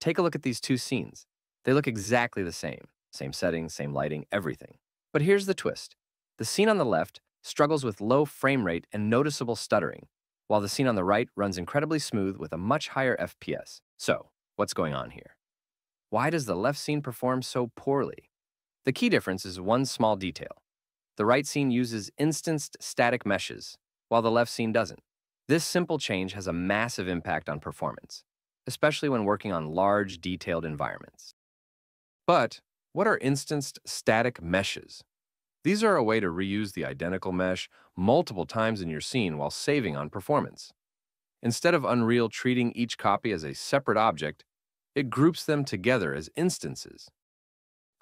Take a look at these two scenes. They look exactly the same. Same settings, same lighting, everything. But here's the twist. The scene on the left struggles with low frame rate and noticeable stuttering, while the scene on the right runs incredibly smooth with a much higher FPS. So, what's going on here? Why does the left scene perform so poorly? The key difference is one small detail. The right scene uses instanced static meshes, while the left scene doesn't. This simple change has a massive impact on performance, especially when working on large, detailed environments. But what are instanced static meshes? These are a way to reuse the identical mesh multiple times in your scene while saving on performance. Instead of Unreal treating each copy as a separate object, it groups them together as instances.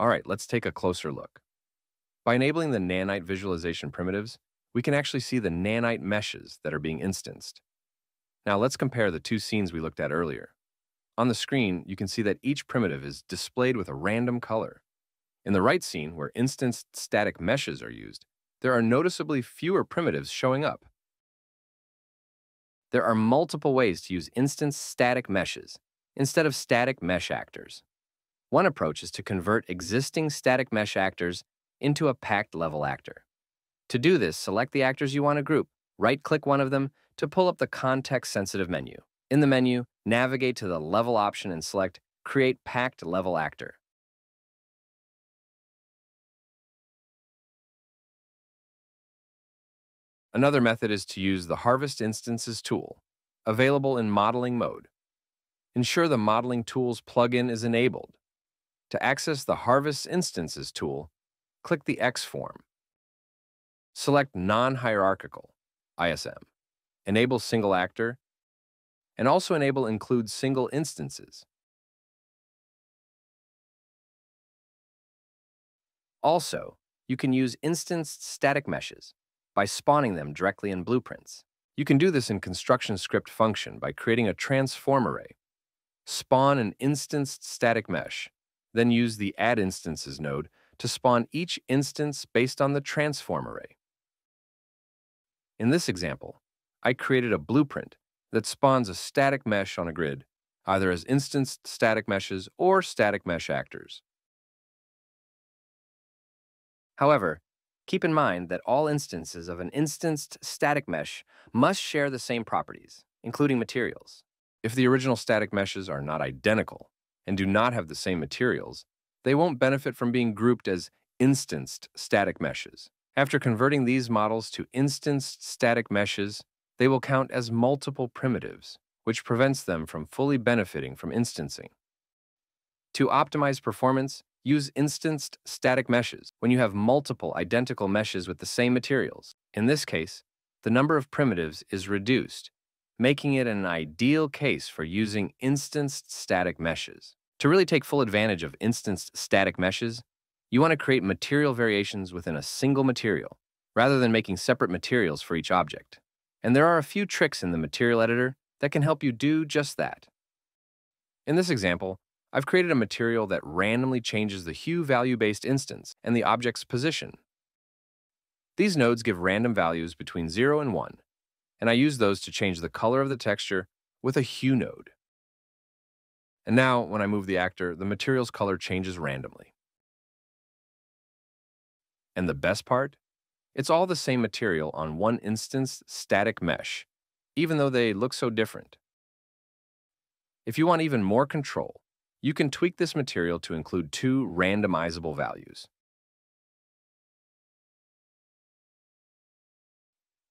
All right, let's take a closer look. By enabling the Nanite visualization primitives, we can actually see the Nanite meshes that are being instanced. Now let's compare the two scenes we looked at earlier. On the screen, you can see that each primitive is displayed with a random color. In the right scene, where instanced static meshes are used, there are noticeably fewer primitives showing up. There are multiple ways to use instance static meshes instead of static mesh actors. One approach is to convert existing static mesh actors into a packed level actor. To do this, select the actors you want to group, right-click one of them to pull up the context-sensitive menu. In the menu, navigate to the Level option and select Create Packed Level Actor. Another method is to use the Harvest Instances tool, available in modeling mode. Ensure the Modeling Tools plugin is enabled. To access the Harvest Instances tool, click the X form. Select Non-Hierarchical, ISM, Enable Single Actor, and also enable Include Single Instances. Also, you can use instanced static meshes by spawning them directly in blueprints. You can do this in construction script function by creating a transform array. Spawn an instanced static mesh, then use the Add Instances node to spawn each instance based on the transform array. In this example, I created a blueprint that spawns a static mesh on a grid, either as instanced static meshes or static mesh actors. However, keep in mind that all instances of an instanced static mesh must share the same properties, including materials. If the original static meshes are not identical and do not have the same materials, they won't benefit from being grouped as instanced static meshes. After converting these models to instanced static meshes, they will count as multiple primitives, which prevents them from fully benefiting from instancing. To optimize performance, use instanced static meshes when you have multiple identical meshes with the same materials. In this case, the number of primitives is reduced, making it an ideal case for using instanced static meshes. To really take full advantage of instanced static meshes, you want to create material variations within a single material, rather than making separate materials for each object. And there are a few tricks in the material editor that can help you do just that. In this example, I've created a material that randomly changes the hue value-based instance and the object's position. These nodes give random values between 0 and 1, and I use those to change the color of the texture with a hue node. And now, when I move the actor, the material's color changes randomly. And the best part? It's all the same material on one instance static mesh, even though they look so different. If you want even more control, you can tweak this material to include two randomizable values.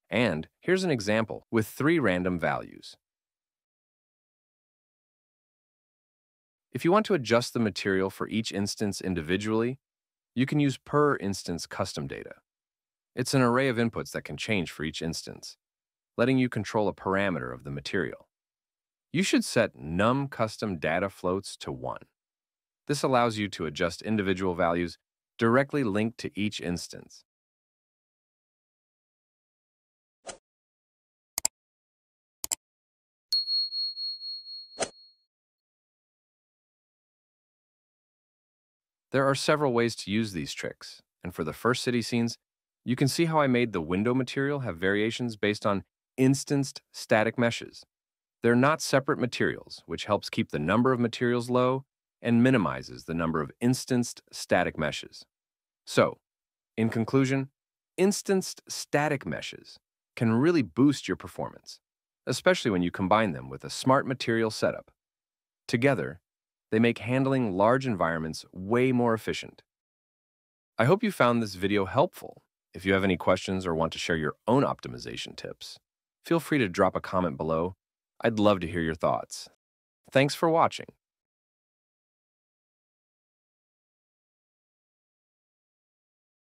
And here's an example with three random values. If you want to adjust the material for each instance individually, you can use per instance custom data. It's an array of inputs that can change for each instance, letting you control a parameter of the material. You should set num custom data floats to 1. This allows you to adjust individual values directly linked to each instance. There are several ways to use these tricks, and for the first city scenes, you can see how I made the window material have variations based on instanced static meshes. They're not separate materials, which helps keep the number of materials low and minimizes the number of instanced static meshes. So, in conclusion, instanced static meshes can really boost your performance, especially when you combine them with a smart material setup. Together, they make handling large environments way more efficient. I hope you found this video helpful. If you have any questions or want to share your own optimization tips, feel free to drop a comment below. I'd love to hear your thoughts. Thanks for watching.